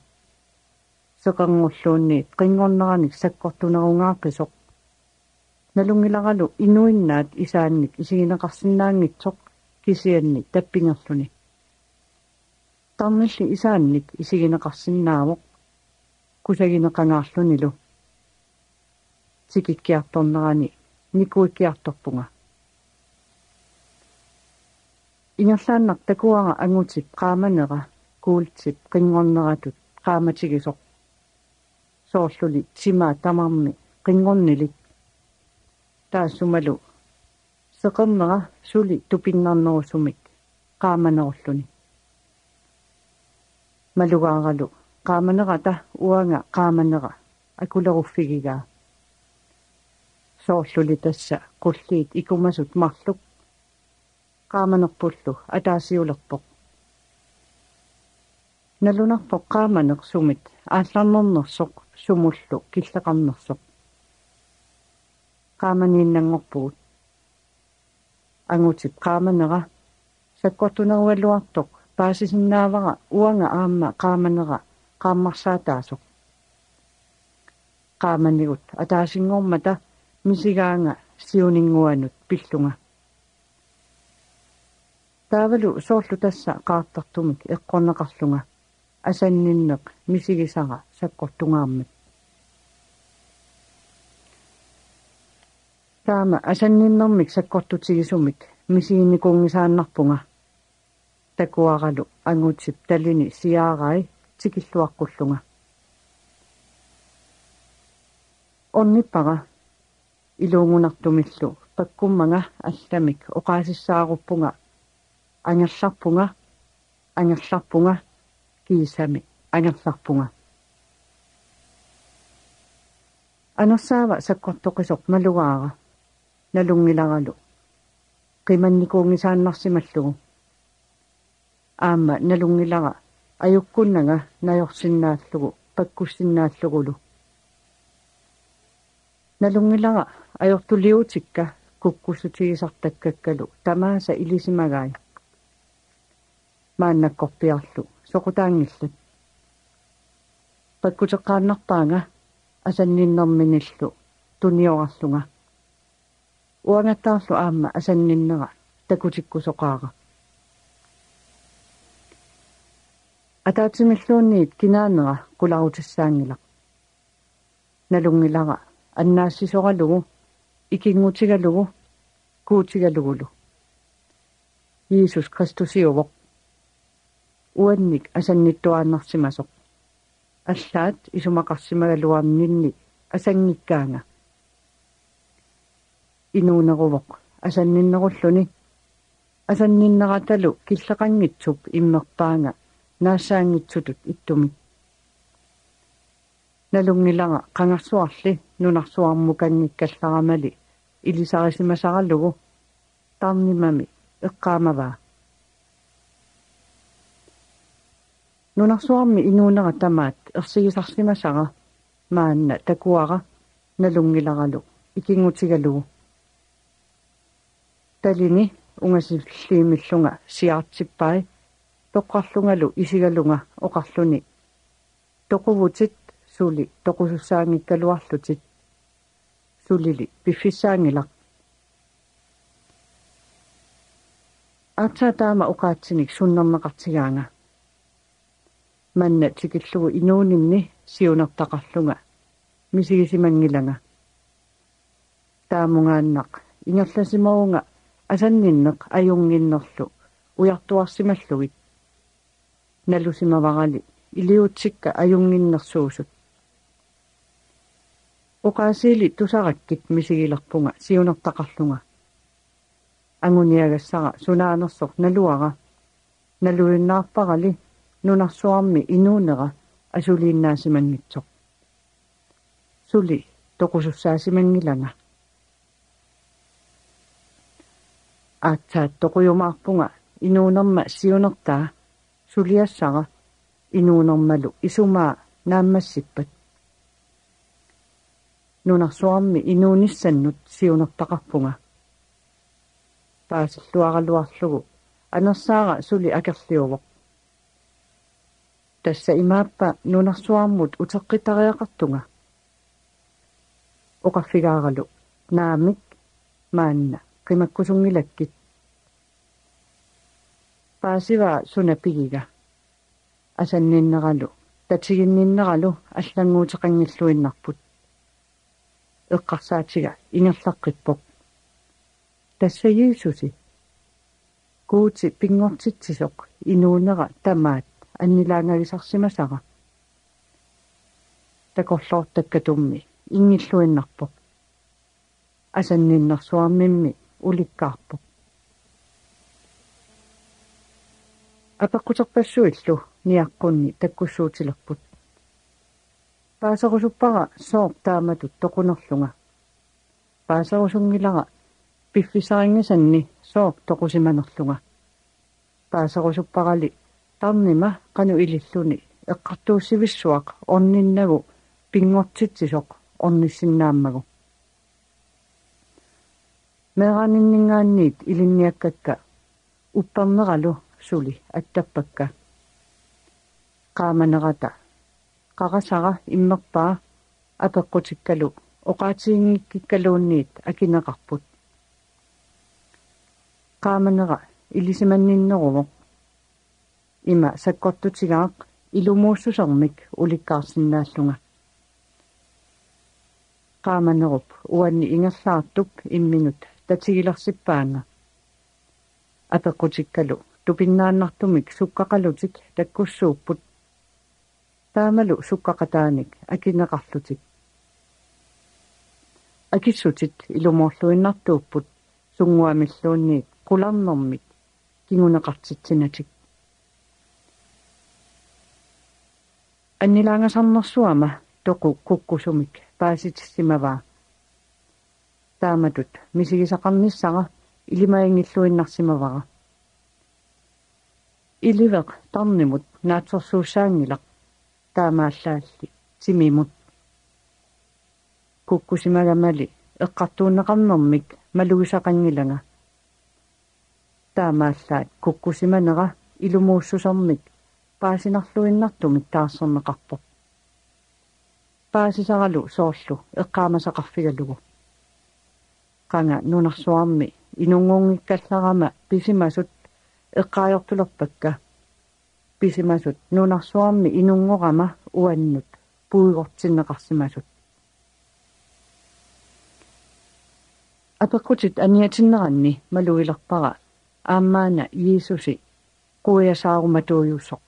сеқангуллуунни qinngorneraник саккортунерунгааққисоқ налунгиларалу инуиннаат исаанник исигинеқарсинаангитсоқ кисианни таппингерлуни. Тарнилли исаанник исигинеқарсинаавоқ кусагинеқангаарлунилу. Тикиккиарторнерани никуиккиарторпунга ингерлааннар такуара ангутип qaamанера куултип qinngorneratut qaamatigisoq соорлули тима тамарми qinngornilik таассумалу сеқернера сули тупиннарнерусумик qaamanerulluni малугааралу qaamanerata уанга qaamenera акулеруффигигаа соорлули тасса qulliit икумасут марлук qaamanerpullu ataasiulerpoq налунарпоq qaamaneq sumit аалларнернерсоq сумуллу киллеқарнерсоq qaamaniinnangorpugut ангутип qaamenera саккортунеруаллуартоq паасисиннаавара уанга аама qaamenera qaammarsaataasoq qaamанигут атаасингормата мисигаанга сиунингуанут пиллунга таавалу соорлу тасса qaartartumik eqqorneqarlunga асанниннеq мисигисара саккортунгаармик таама асанниннэрмик саккортутигисумик мисигинникунгисааннарпунга такуагалу ангутсип талини сиааrai тикиллуаққуллунга онниппара илуунгунартумиллу паккуммага алламик оқаасиссааруппунга ангерларпунга ангерларпунга кисами ангерларпунга анерсаава саккортоқисоқ малугаара налунгиларалу qimannikuungisaannarsimallugu аама налунгилара аюккуннага наёрсиннааллугу паккуссиннааллугулу. Налунгилара ajortuliutikka kukkussutigisartakkakkalu tamaasa ilisimagai maannakkorpiarlu soqutaangillat pakkuteqqaannarpaanga asanninnerminillu tuniorarlunga uangattaarlu aamma asanninnera takutikkusoqaaqa атаатимиллуунниит кинаанера куларутиссаангилақ налунгилара аннаассисоралугу икингутигалугу куутигалугулу Иисус Христусиувоқ уанник асанниттуааннарсимасоқ аллаат исумақарсимагалуарнинни асангиккаанга инуунерувоқ асанниннеруллуни асанниннераталу киллеқангитсуп иммерпаанга наассаангитсутут иттуми налунгилага qangarsuarli нунарсуармукангиккалларамали илисарисимасаралугу тарнимами эққаамаваа нунарсуарми инуунера тамаат ерсигисарсимасара маанна такуара налунгиларалу. Икингутигалугу талини унгасиллиимиллунга сиартиппай тоққарлунгалу исигалунга оқарлуни. Тоқувутит сули. Тоқусуссаангиккалуарлутит сулили пиффисаангилақ атсатаама уқаатсиник суннернеқартигаанга манна тикиллугу инуунинни сиунертақарлунга мисигисимангилага таамунгааннақ. Ингерласимаунга асанниннеқ аюнгиннерлу. Уяртуарсималлугит. Налусимаварали. Илиутсикка аюнгиннерсуусут уqaasiili тусараккит мисигилерпунга сиунертақарлунга ангуниагассара сунааnerсор налуара. Налуиннаарпарали нунарсуарми инуунера асулииннаасимангитсоқ сули тоқусуссаасимангилага аатсаат тоқуйумаарпунга инуунерма сиунертаа сулиассара инуунермалу исумаа нааммассиппат. Нунарсуарми инуунissannут сиунертақарпунга. Паасиллуаралуарлугу анерсаара сули акерлиувоқ тасса имааппа нунарсуармут утеққитариақартунга. Оқарфигааралу наамик маанна. Қимаккусунгилаккит паасива сунапигига. Асанниннералу. Татигинниннералу аллангуутеқангиллуиннарпут эққарсаатига. Ингерлаққиппоқ тасса Иисуси куути пингортитсисоқ. Инуунера тамаат аннилаангагисарсимасара такорлоортаккатумми. Ингиллуиннарпоқ асанниннэрсуармимми уликкаарпоқ апаққутерпассуиллу ниаққунни таккуссуутилерпут. Паасерусуппара соор тааматут тоқунерлунга паасерусунгилара пиффисарингасанни соор тоқусиманерлунга паасерусуппарали тарнима кану илиллуни. Эққартууссивиссуақ орниннагу пингортитсисоқ орниссиннааммагу мераниннингаанниит илинниаккакка. Уппернералу сули аттаппакка. Qaamanerata qarasara immerpaa apeqqutikkalo oqaatiingikkikkaluunniit akineqarput qaamanera ilisimanninnerumo ima sakkortutigaaq ilumuussusermik ulikkaarsinnaallunga qaamanerup uanni ingerlaartup imminut tatigilersippaanga apeqqutikkalo тупиннааннартумик суккақалутик таккуссууппут. Таамалу суккақатааник акинеқарлутик. Акиссутит илумоорлуиннартууппут сунгуамиллуунниит qulарнэрмик кингунеқартитсинатик аннилаангасарнэрсуама тоқу куккусумик пааситиссимаваа тааматут мисигисақарниссара илимаингиллуиннарсимавара иливеқ тарнимут наатсорсуусаангилақ таамааллаалли тимимут куккусимагамали эққартуунеқарнэрмик малугисақангилага таамааллаат куккусиманера илумууссусэрмик паасинарлуиннартумик таассернеқарпо паасисаралу соорлу эққаамасақарфигалугу qanga nunarsuarmi inunguungikkallarama pisimasut eqqaajortulerpakka pisimasut nunarsuarmi inunngorama uannut puigortinneqarsimasut апеккутит аниатиннеранни малуилерпара аамаана иисуси куясааруматууйуссоқ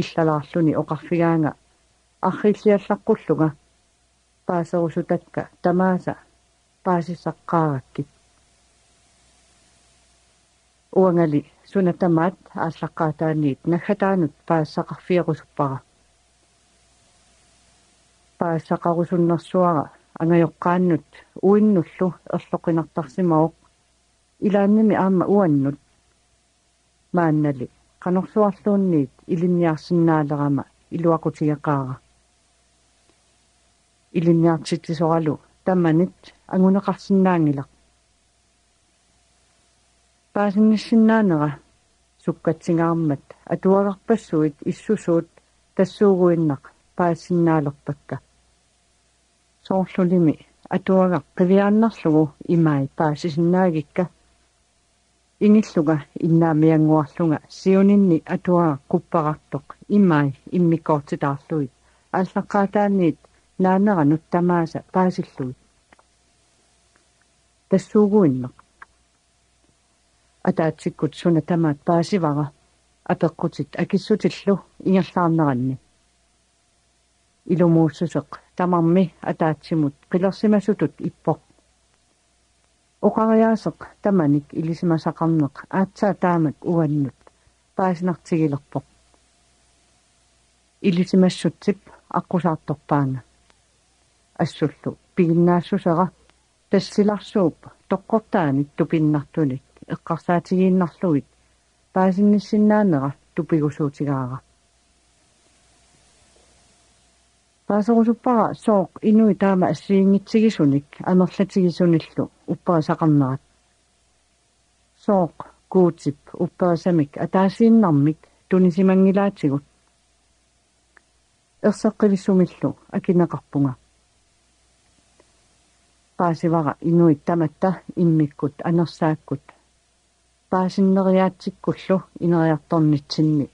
иллалаарлүни оқарфигаанга арриллиаллаққуллуга паасерусутакка тамааса. Паасиссаққаагаккит уанgali сунатамаат ааллаққаатааниит наггатаанут паассақарфиерусуппара паассақарусуннэрсуара ангайоққааннут. Уиннуллу. Ерлоқинартарсимаоқ илаанними аама уаннут. Мааннали канорсуарлуунниит илинниарсинаалерама илуақутигақаара илинниартитсисоралу таманит ангунеқарсинаангилақ паасинниссиннаанера суккатсигаармат атуагарпассуит иссусуут тассуугуиннақ паассиннаалерпакка соорлулими атуагақ қивиааннарлугу имаи паасисиннаагикка ингиллуга иннаамиангуарлунга сиунинни атуага қуппарартоқ имаи иммиккоортитаарлуит аллаққаатааниит наанера нуттамааса паасиллуит тассуугуиннеқ атаатсиккут суна тамаат паасивара апеққутит акиссутиллу ингерлаарнеранни илумууссусеқ тамарми атаатсимут қилерсимасутут иппоқ оқариаасеқ таманик илисимасақарнеқ аатсаа таамак уаннут. Паасинартигилерпоқ илисимассутсип аққусаарторпаана ассуллу пигиннаассусера тассиларсууп тоққортааник тупиннартуник эққарсаатигииннарлугит паасинниссиннаанера тупигусуутигаара паасерусуппара сооқ инуи таама ассиингитсигисуник амерлатигисуниллу уппарасақарнерат сооқ гуутип уппарасамик атаасииннармик тунисимангилаатигут. Ерсеққилиссумиллу акинеқарпунга паасивара инуит таматта иммиккут анерсааккут паасиннериаатсиккуллу инериарторнитсинни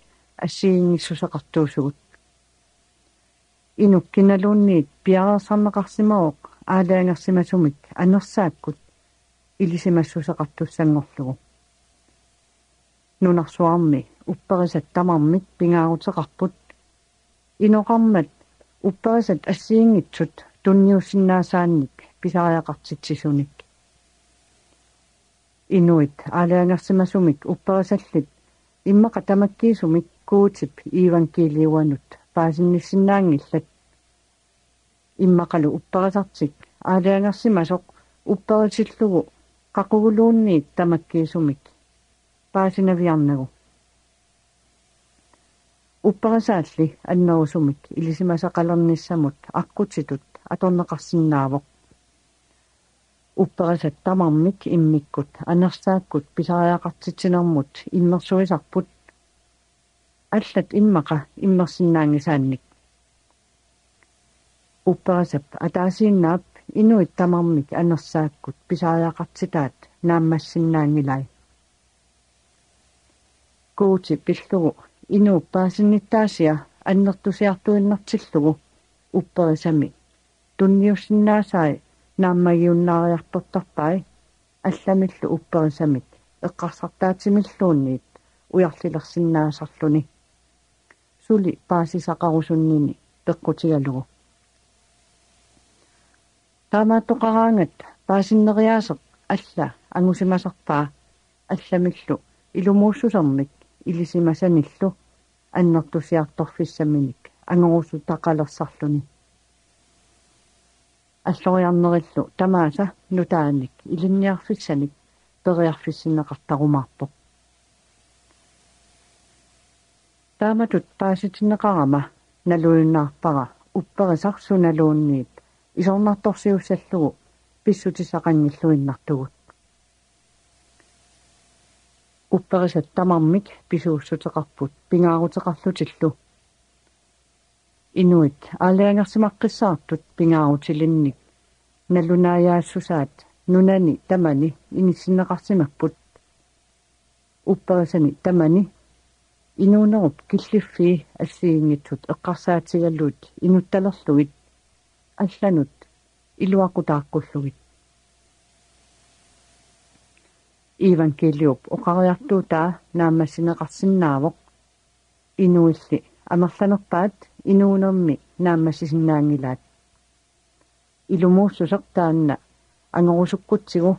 ассиингиссусеқартуусугут инуккиналуунниит пиарерсарнеқарсимаоқ аалаангерсимасумик анерсааккут илисимассусеқартуссангорлугу нунарсуарми упперисат тамармик пингаарутеқарпут иноқармат упперисат ассиингитсут тунниуссиннаасаанник писариақартитсисуник инуит аалаангерсимасумик упперисаллит иммақа тамаккиисумик куутип иванкилиуанут паасинниссиннаангиллат иммақалу упперисартик аалаангерсимасоқ упперисиллугу қақугулуунниит тамаккиисумик паасинавиарнагу упперисаалли аннерусумик илисимасақалерниссамут аққутитут аторнеқарсинаавоқ упперисат тамармик иммиккут анерсааккут писариақартитсинермут иммерсуисарпут аллат иммаqa иммерсиннаангисаанник упперисап атаасииннаап инуит тамармик анерсааккут писариақартитаат нааммассиннаангилай. Коути пиллугу инууппаасинниттаасиа аннертусиартуиннартиллугу упперисами тунниуссиннаасаи нааммагиуннаариарпортарпай алламиллу упперисамик эққарсартаатимиллуунниит уярлилерсиннаасарлүни сули паасисақарусуннини пеққутигалугу таамааттоқараангат паасиннериаасеқ алла ангусимасарпаа алламиллу илумууссусермик илисимасаниллу аннертусиарторфиссаминик ангорусу тақалерсарлүни аллориарнериллу тамааса нутааник илинниарфиссаник периарфиссиннеқартарумаарпоқ тааматут пааситиннеқарама налуиннаарпара упперисарсуналуунниит исорнарторсиуссаллугу писсутисақангиллуиннартугут упперисат тамармик писууссутеқарпут пингаарутеқарлутиллу. Инуит. Аалиангерсимаққиссаартут пингаарутилинник. Налунааяассусаат нунани тамани иниссиннеқарсимаппут упперисани тамани инуунеруп киллиффи ассиингитсут эққарсаатигаллуут инутталерлугит алланут илуақутааққуллугит ивангелиуп оқариартуутаа наамассинеқарсинаавоқ инуилли амерланерпаат инуунерми наамассисиннаангилаат илумууссусеқ таанна ангорусуккутсигу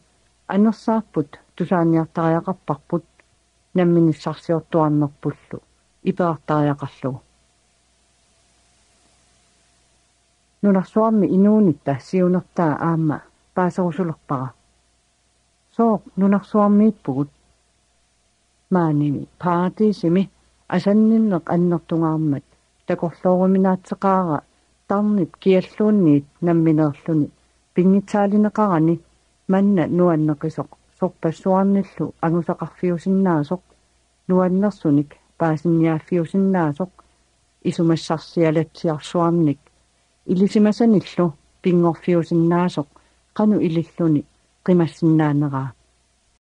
анерсаарпут тусааниартариақарпарпут намминиссарсиортуарнерпуллу иперартариақарлугу нунарсуарми инуунитта сиунертаа аама паасерусулерпара соо нунарсуармииппугут мааними паатисими асанниннеқ аннертунгаармат такорлооруминаатсеқаара тарнип киаллуунниит намминеерлүни пингитсаалинеқарани манна нуаннеқисоқ сорпассуарниллу агусақарфиусиннаасоқ нуаннерсуник паасинниааффиусиннаасоқ исумассарсиалатсиарсуарник илисимасаниллу пингорфиусиннаасоқ кану илиллуни qimасsinnaanera